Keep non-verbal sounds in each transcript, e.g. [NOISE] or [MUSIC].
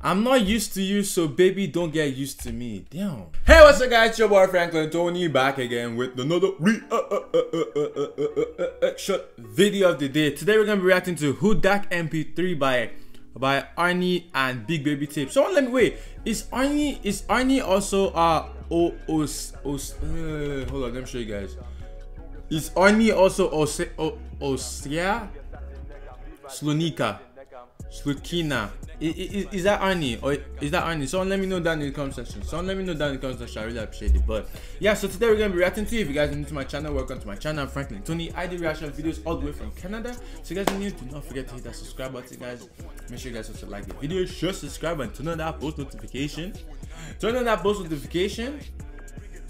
I'm not used to you, so baby, don't get used to me. Damn. Hey, what's up, guys? Your boy Franklyn Tony back again with another reaction video of the day. Today, we're gonna be reacting to HOODAK MP3 by by Aarne and Big Baby Tape. Someone let me wait. Is Aarne is Aarne also uh oh oh, oh uh, hold on? Let me show you guys. Is Aarne also Ose o Osia Slonika Slukina? Is, is, is that Aarne or is that Aarne? Someone let me know down in the comment section. Someone let me know down in the comment section. I really appreciate it. But yeah, so today we're gonna be reacting to. you. If you guys are new to my channel, welcome to my channel. I'm Franklyn Tony. I do reaction videos all the way from Canada. So you guys are new, do not forget to hit that subscribe button, guys. Make sure you guys also like the video, share, subscribe, and turn on that post notification. Turn on that post notification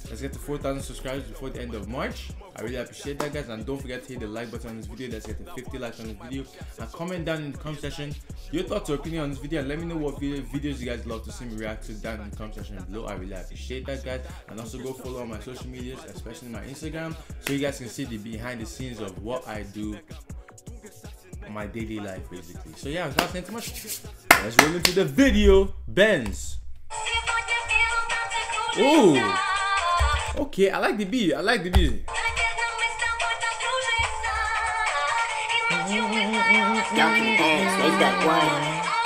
Let's get to 4,000 subscribers before the end of March. I really appreciate that, guys. And don't forget to hit the like button on this video. Let's get to 50 likes on this video. And comment down in the comment section your thoughts or opinion on this video. And let me know what video, videos you guys love to see me react to down in the comment section below. I really appreciate that, guys. And also go follow my social medias, especially my Instagram, so you guys can see the behind the scenes of what I do my daily life basically so yeah without saying too much let's roll into the video benz Ooh. Okay, I like the beat. I like the beat.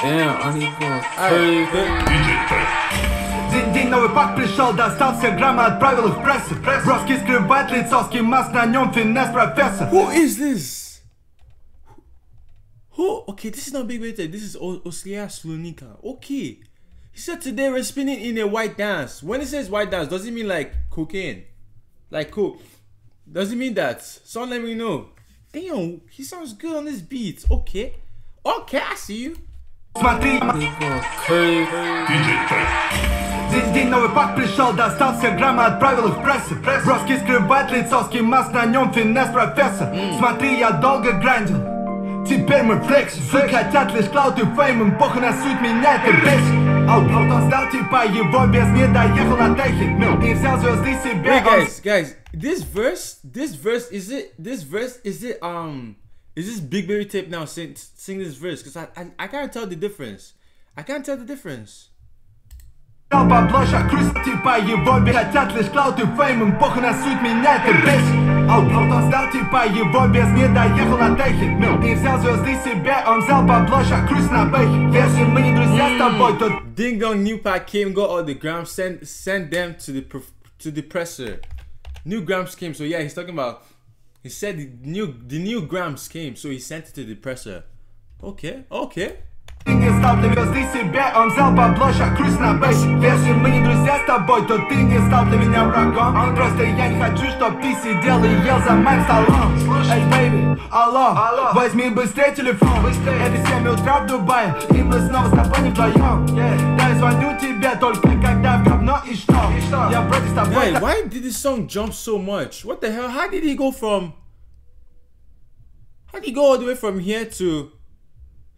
Damn, I need to go День, день, новый пак пришел, достал все граммы, отправил их в прессу Броски скрывает лицо, маск на нем, финес профессор Who is this? Who? Okay, this is not Big Beta. This is o Oslia Slunika. Okay. He said today we're spinning in a white dance. When he says white dance, does it mean like cocaine? Like coke? Does it mean that? Someone let me know. Damn, he sounds good on this beat. Okay. Okay, I see you. Смотри, День, день, новый пак пришел, достал все граммы, отправил их в прессу Броски скрывает лицо, маск на нем, финес профессор Смотри, я долго грандил, теперь мы флекс Все хотят лишь клауд и фейм, им похуй на суть, меня это бесит Вот он сдал, типа его без не доехал на техе Не взял звезды себе Wait guys, guys, this verse, this verse, is it, this verse, is it, um Is this Big Baby Tape now sing, sing this verse? Because I, I, I can't tell the difference. I can't tell the difference. Поблоша крыс, типа его хотят лишь клауд и фейм Им похуй на суть, меня это бесит Вот он сдал, типа его без не доехал на техе Не взял звезды себе, он взял поблоша крыс на бэхе Если мы не друзья с тобой, то... Ding Dong New Pack came, got all the grams, send send them to the to the presser. New grams came, so yeah, he's talking about he said the new the new grams came, so he sent it to the presser. Okay, okay. Не стал для звезды себе, он взял поблоша крыс на бэш Если мы не друзья с тобой, то ты не стал для меня врагом Он просто я не хочу, чтоб ты сидел и ел за моим столом Эй, бэйби, алло, алло, возьми быстрее телефон быстрее. Это 7 утра в Дубае, и мы снова с тобой не вдвоем yeah. Да, я звоню тебе только когда в говно и что? И что? Я вроде с тобой... Hey, why did this song jump so much? What the hell? How did he go from... How did he go all the way from here to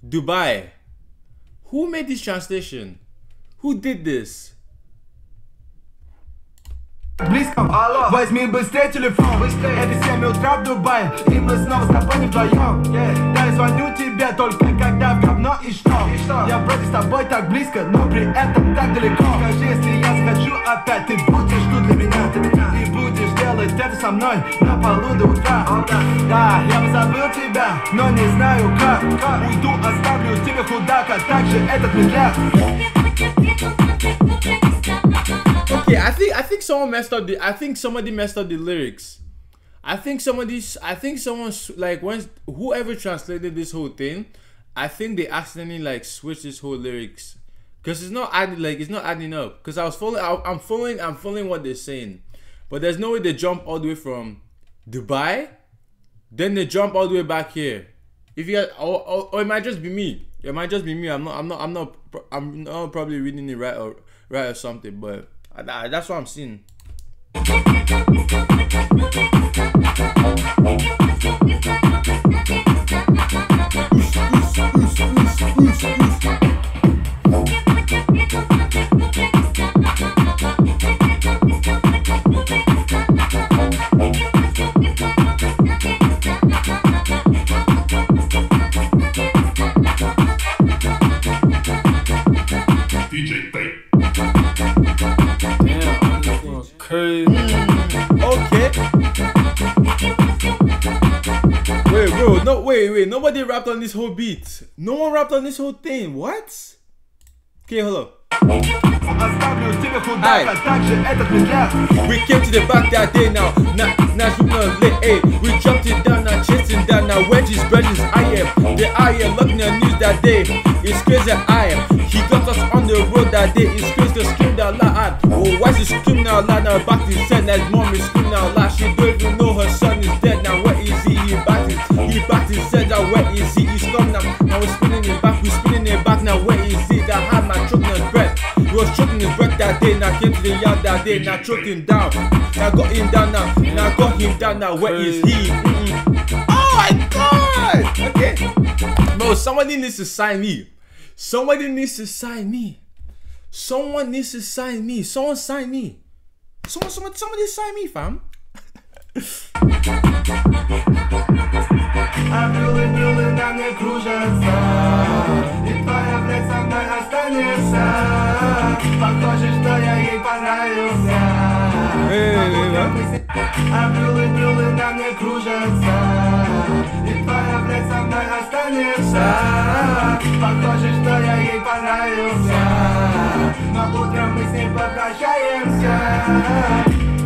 Dubai? Who made this translation? Who did this? Близко, алло, возьми быстрее телефон быстрее. Это 7 утра в Дубае И мы снова с тобой не вдвоем yeah. Да, я звоню тебе только когда в говно и что? и что? Я вроде с тобой так близко, но при этом так далеко Скажи, если я захочу опять, ты будешь тут для меня, для меня. И будешь делать это со мной на полу до утра oh, да. да, я бы забыл тебя, но не знаю как, как. Уйду, оставлю тебе худак, а также этот медляк Okay, I think I think someone messed up the I think somebody messed up the lyrics. I think somebody I think someone like when whoever translated this whole thing, I think they accidentally like switched this whole lyrics because it's not adding like it's not adding up. Because I was following I, I'm following I'm following what they're saying, but there's no way they jump all the way from Dubai, then they jump all the way back here. If you guys, or, or, or it might just be me. It might just be me. I'm not I'm not I'm not I'm not probably reading it right or right or something, but. That's what I'm seeing. Okay. Wait, bro. No, wait, wait. Nobody rapped on this whole beat. No one rapped on this whole thing. What? Okay, hello. up. We came to the back that day now, now, now she was lit, We jumped it down, now chasing down, now wedges, wedges, I am The I am, looking at news that day, it's crazy I am He got us on the road that day, it's crazy, crazy Oh, why she screaming out loud? Now back to said that mom is screaming out loud. She don't even know her son is dead. Now where is he? He back to, he back to said that where is he? He's coming now. Now we're spinning it back, we're spinning it back. Now where is he? That had my choking his breath. He was choking his breath that day. Now came to the yard that day. Now choked him down. Now got him down now. Now got him down now. Where is he? Mm-mm. Oh my god! Okay. Bro, somebody needs to sign me. Somebody needs to sign me. Someone needs to sign me. Someone sign me. Someone, someone, somebody sign me, fam. Były miły na mnie grużące останется Похоже, что я ей понравился Но утром мы с ней попрощаемся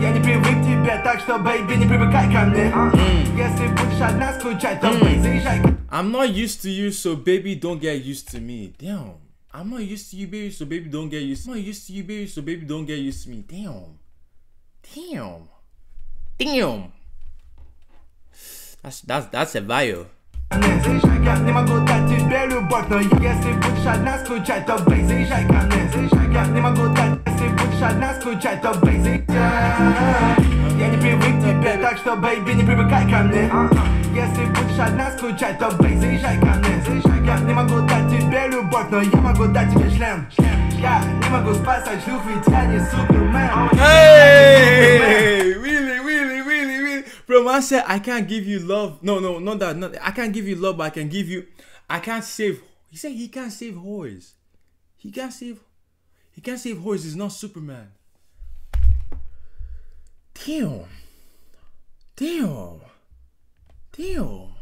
Я не привык к тебе, так что, бэйби, не привыкай ко мне Если будешь одна скучать, то бэй, заезжай ко I'm not used to you, so baby, don't get used to me. Damn. I'm not used to you, baby, so baby, don't get used. I'm not used to you, baby, so baby, don't get used to me. Damn. Damn. Damn. That's that's that's a bio. мне Заезжай ко мне, не могу дать тебе любовь Но если будешь одна скучать, то бэй, заезжай ко мне Заезжай одна скучать, то бэй, заезжай Я не привык к тебе, так что, бэйби, не привыкай ко мне Если будешь одна скучать, то бэй, заезжай ко мне Заезжай ко мне, не могу дать тебе любовь Но я могу дать тебе член Я не могу спасать шлюх, ведь я не супермен Hey, really, really, really, really. Bro, man said I can't give you love. No, no, not that. Not, I can't give you love, but I can give you. I can't save. He said he can't save whores. He can't save. He can't save whores. He's not Superman. Damn. Damn. Damn.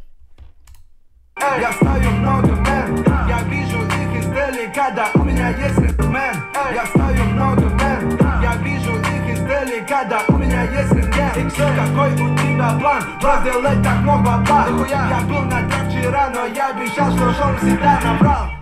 Я стою много мен Я вижу их издалека, да у меня есть инструмент Я стою много мен Я вижу их издалека, да у меня есть рентген Какой у тебя план? Брат, сделать так мог баба Я был на трек вчера, но я обещал, что шоу всегда набрал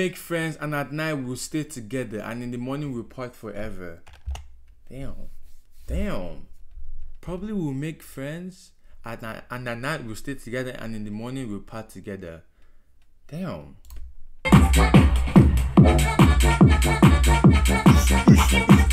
Make friends and at night we'll stay together and in the morning we'll part forever. Damn. Damn. Probably we'll make friends at night and at night we'll stay together and in the morning we'll part together. Damn. [LAUGHS]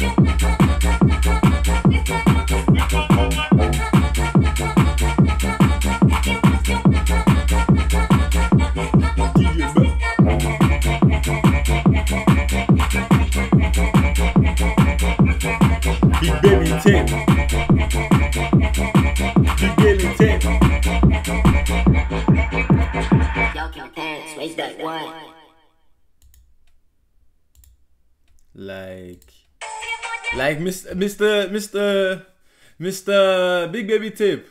Like, like Mr. Mr. Mr. Mr. Big Baby Tape.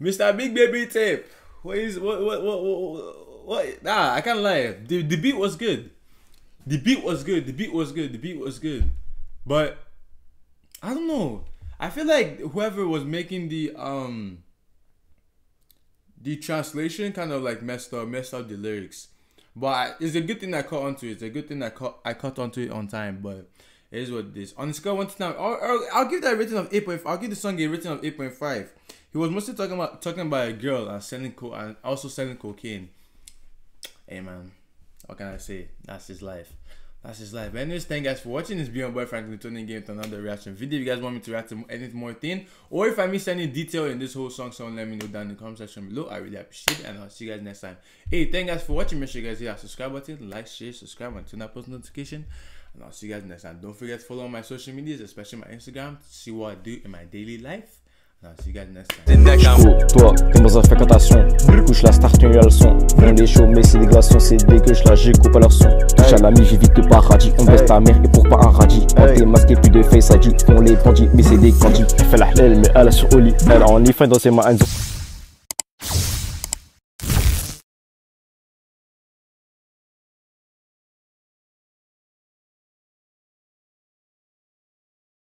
Mr. Big Baby Tape. What is what what what what? what? Nah, I can't lie. The the beat was good. The beat was good. The beat was good. The beat was good. But I don't know. I feel like whoever was making the um the translation kind of like messed up, messed up the lyrics. But it's a good thing I caught onto it. It's a good thing I caught I caught onto it on time. But it is what it is. On the scale one to I'll, I'll give that rating of eight point. I'll give the song a rating of eight point five. He was mostly talking about talking about a girl and selling co and also selling cocaine. Hey man, what can I say? That's his life. That's his life. Anyways, thank you guys for watching. this Beyond Boy Franklyn tuning game to another reaction video. If you guys want me to react to any more thing, or if I missed any detail in this whole song, someone let me know down in the comment section below. I really appreciate it, and I'll see you guys next time. Hey, thank you guys for watching. Make sure you guys hit that subscribe button, like, share, subscribe, and turn that post notification. And I'll see you guys next time. Don't forget to follow my social medias, especially my Instagram, to see what I do in my daily life. Guys next time. toi, comment ça fait cantation Couche la start, une leçon. On est chaud, mais c'est des glaçons, c'est dégueu, je la j'écoute à leur son. Touche à l'ami, j'évite le paradis. On baisse ta mère et pour pas un radis. On t'est masqué, plus de face, ça dit. On les bandits, mais c'est des candis. Elle fait la hlel, mais elle a sur Oli. Elle a en ifin dans ses mains.